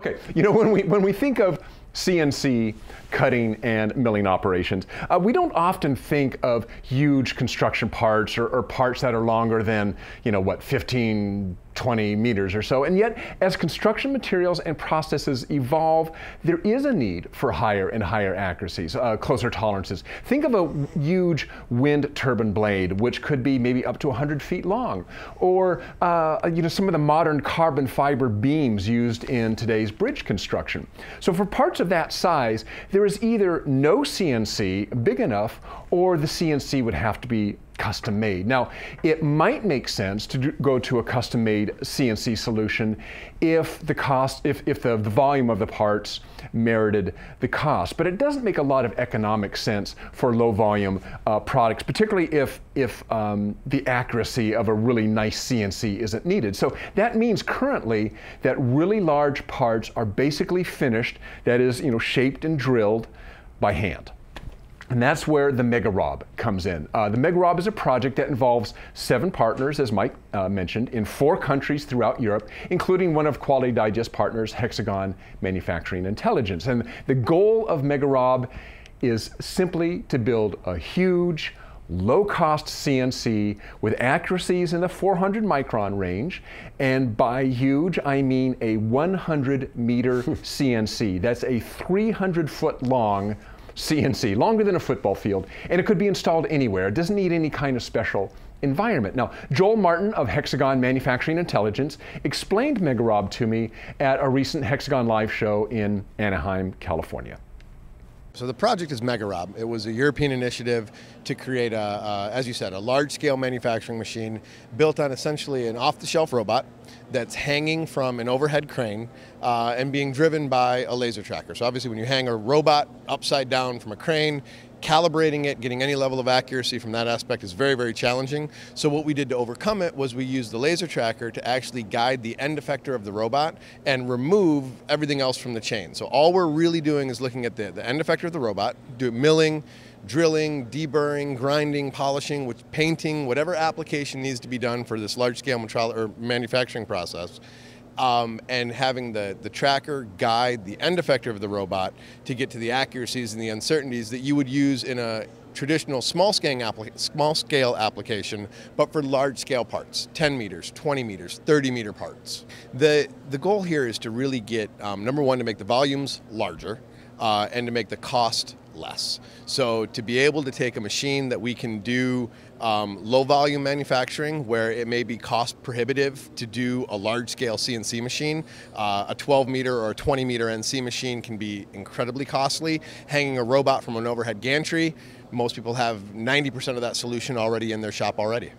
Okay, you know, when we, when we think of CNC cutting and milling operations. Uh, we don't often think of huge construction parts or, or, parts that are longer than, you know, what, 15, 20 meters or so. And yet, as construction materials and processes evolve, there is a need for higher and higher accuracies, uh, closer tolerances. Think of a huge wind turbine blade, which could be maybe up to 100 feet long, or uh, you know some of the modern carbon fiber beams used in today's bridge construction. So for parts of that size, there is either no CNC big enough, or the CNC would have to be custom made. Now, it might make sense to do, go to a custom made CNC solution if the cost, if, if the, the volume of the parts merited the cost. But it doesn't make a lot of economic sense for low volume uh, products, particularly if, if um, the accuracy of a really nice CNC isn't needed. So that means currently that really large parts are basically finished, that is, you know, shaped and drilled by hand. And that's where the MegaRob comes in. Uh, the MegaRob is a project that involves seven partners, as Mike uh, mentioned, in four countries throughout Europe, including one of Quality Digest partners, Hexagon Manufacturing Intelligence. And the goal of MegaRob is simply to build a huge, low-cost CNC with accuracies in the 400 micron range. And by huge, I mean a 100 meter CNC. That's a 300 foot long CNC, longer than a football field, and it could be installed anywhere. It doesn't need any kind of special environment. Now, Joel Martin of Hexagon Manufacturing Intelligence explained MegaRob to me at a recent Hexagon Live show in Anaheim, California. So the project is MegaRob. It was a European initiative to create, a, as you said, a large-scale manufacturing machine built on essentially an off-the-shelf robot that's hanging from an overhead crane uh, and being driven by a laser tracker. So obviously when you hang a robot upside down from a crane, calibrating it, getting any level of accuracy from that aspect is very, very challenging. So what we did to overcome it was we used the laser tracker to actually guide the end effector of the robot and remove everything else from the chain. So all we're really doing is looking at the, the end effector of the robot, do milling, drilling, deburring, grinding, polishing, which, painting, whatever application needs to be done for this large scale manufacturing process um, and having the, the tracker guide the end effector of the robot to get to the accuracies and the uncertainties that you would use in a traditional small scale, small scale application, but for large scale parts, 10 meters, 20 meters, 30 meter parts. The, the goal here is to really get, um, number one, to make the volumes larger uh, and to make the cost less. So to be able to take a machine that we can do um, low volume manufacturing where it may be cost prohibitive to do a large scale CNC machine. Uh, a 12 meter or a 20 meter NC machine can be incredibly costly. Hanging a robot from an overhead gantry, most people have 90% of that solution already in their shop already.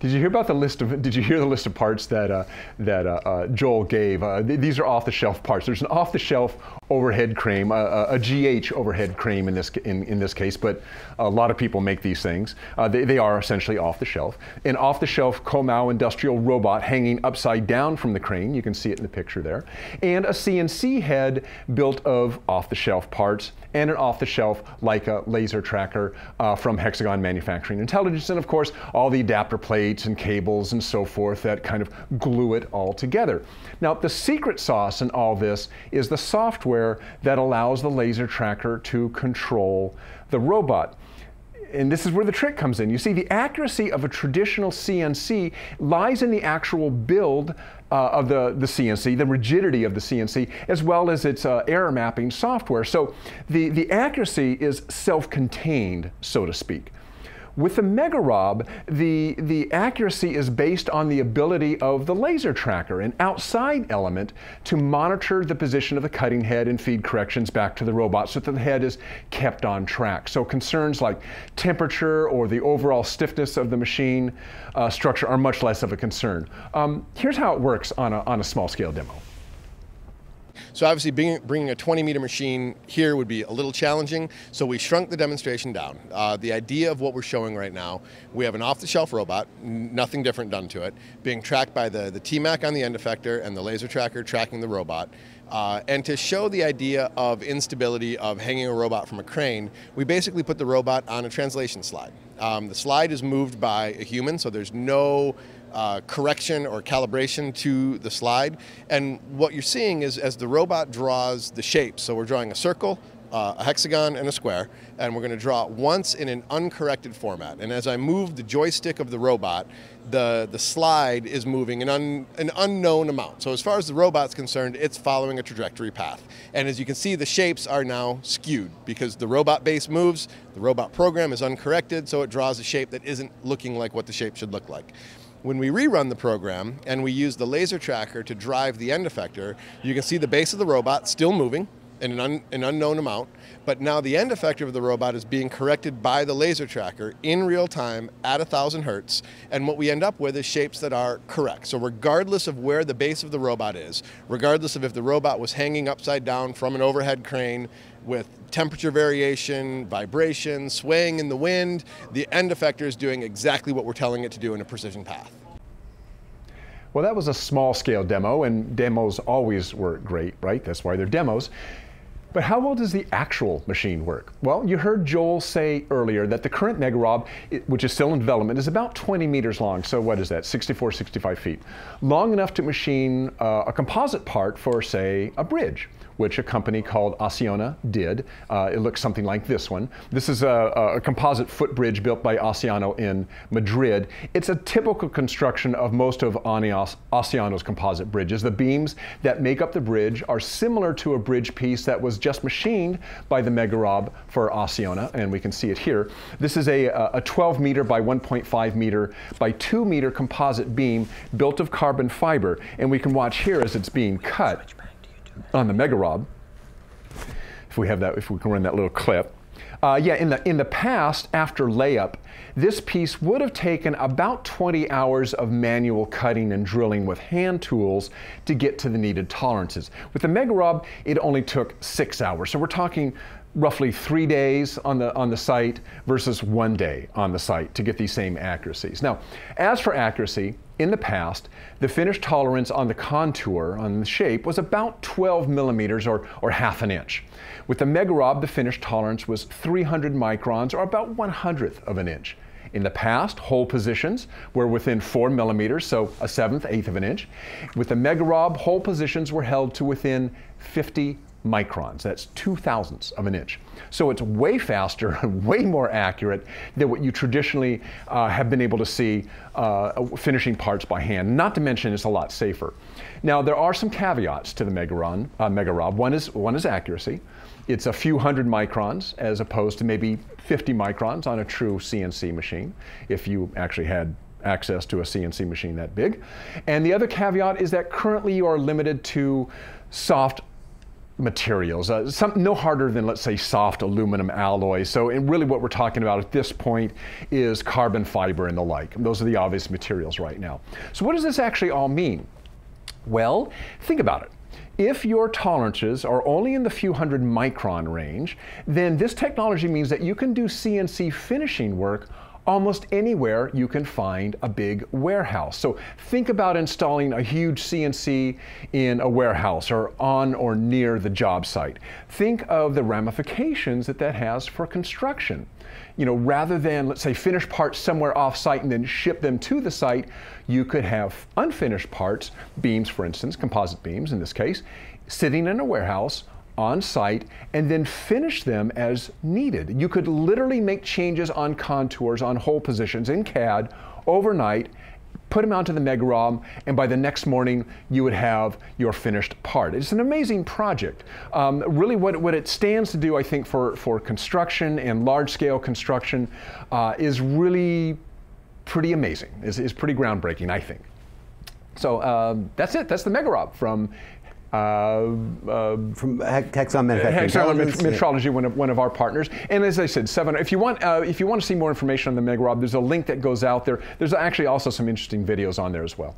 Did you hear about the list of? Did you hear the list of parts that uh, that uh, uh, Joel gave? Uh, th these are off-the-shelf parts. There's an off-the-shelf overhead crane, a, a, GH overhead crane in this in, in this case, but a lot of people make these things. Uh, they, they, are essentially off the shelf. An off-the-shelf Comau industrial robot hanging upside down from the crane. You can see it in the picture there, and a CNC head built of off-the-shelf parts and an off-the-shelf Leica laser tracker uh, from Hexagon Manufacturing Intelligence, and of course all the adapter plates and cables and so forth that kind of glue it all together. Now the secret sauce in all this is the software that allows the laser tracker to control the robot and this is where the trick comes in. You see, the accuracy of a traditional CNC lies in the actual build uh, of the, the CNC, the rigidity of the CNC, as well as its uh, error mapping software. So the, the accuracy is self-contained, so to speak. With the MegaRob, the, the accuracy is based on the ability of the laser tracker, an outside element, to monitor the position of the cutting head and feed corrections back to the robot so that the head is kept on track. So concerns like temperature or the overall stiffness of the machine uh, structure are much less of a concern. Um, here's how it works on a, on a small scale demo. So obviously bringing, bringing, a 20 meter machine here would be a little challenging, so we shrunk the demonstration down. Uh, the idea of what we're showing right now, we have an off-the-shelf robot, nothing different done to it, being tracked by the, the TMAC on the end effector and the laser tracker tracking the robot. Uh, and to show the idea of instability of hanging a robot from a crane, we basically put the robot on a translation slide. Um, the slide is moved by a human, so there's no uh, correction or calibration to the slide. And what you're seeing is as the robot draws the shapes, so we're drawing a circle, uh, a hexagon and a square, and we're going to draw it once in an uncorrected format. And as I move the joystick of the robot, the, the slide is moving an, un, an unknown amount. So as far as the robot's concerned, it's following a trajectory path. And as you can see, the shapes are now skewed because the robot base moves, the robot program is uncorrected, so it draws a shape that isn't looking like what the shape should look like. When we rerun the program and we use the laser tracker to drive the end effector, you can see the base of the robot still moving, in an, un, an, unknown amount, but now the end effector of the robot is being corrected by the laser tracker in real time at 1000 hertz, and what we end up with is shapes that are correct. So regardless of where the base of the robot is, regardless of if the robot was hanging upside down from an overhead crane with temperature variation, vibration, swaying in the wind, the end effector is doing exactly what we're telling it to do in a precision path. Well, that was a small scale demo, and demos always work great, right? That's why they're demos. But how well does the actual machine work? Well, you heard Joel say earlier that the current Megarob, which is still in development, is about 20 meters long. So what is that, 64, 65 feet? Long enough to machine uh, a composite part for, say, a bridge which a company called Acciona did. Uh, it looks something like this one. This is a, a composite footbridge built by Acciona in Madrid. It's a typical construction of most of Acciona's composite bridges. The beams that make up the bridge are similar to a bridge piece that was just machined by the Megarob for Acciona, and we can see it here. This is a, a 12 meter by 1.5 meter by 2 meter composite beam built of carbon fiber, and we can watch here as it's being cut on the Megarob, if we have that, if we can run that little clip. Uh, yeah, in the, in the past, after layup, this piece would have taken about 20 hours of manual cutting and drilling with hand tools to get to the needed tolerances. With the Megarob, it only took six hours. So we're talking roughly three days on the, on the site versus one day on the site to get these same accuracies. Now, as for accuracy, in the past, the finish tolerance on the contour, on the shape, was about 12 millimeters or, or half an inch. With the Megarob, the finish tolerance was 300 microns or about one hundredth of an inch. In the past, hole positions were within four millimeters, so a seventh, eighth of an inch. With the Megarob, hole positions were held to within 50 microns. That's two thousandths of an inch. So it's way faster and way more accurate than what you traditionally uh, have been able to see uh, finishing parts by hand. Not to mention it's a lot safer. Now there are some caveats to the Megaron, uh, Megarob. One is, one is accuracy. It's a few hundred microns as opposed to maybe 50 microns on a true CNC machine if you actually had access to a CNC machine that big. And the other caveat is that currently you are limited to soft materials, uh, some, no harder than, let's say, soft aluminum alloy. So, and really, what we're talking about at this point is carbon fiber and the like. Those are the obvious materials right now. So, what does this actually all mean? Well, think about it. If your tolerances are only in the few hundred micron range, then this technology means that you can do CNC finishing work almost anywhere you can find a big warehouse. So think about installing a huge CNC in a warehouse or on or near the job site. Think of the ramifications that that has for construction. You know, rather than, let's say, finish parts somewhere off site and then ship them to the site, you could have unfinished parts, beams for instance, composite beams in this case, sitting in a warehouse on site and then finish them as needed. You could literally make changes on contours, on hole positions in CAD overnight, put them onto the Megarob, and by the next morning you would have your finished part. It's an amazing project. Um, really, what, what it stands to do, I think, for, for construction and large scale construction uh, is really pretty amazing, is, is pretty groundbreaking, I think. So um, that's it. That's the Megarob from uh, uh, from Hexon Manufacturing Hexon Metrology, one of, one of our partners. And as I said, seven. If you want, uh, if you want to see more information on the Megarob, there's a link that goes out there. There's actually also some interesting videos on there as well.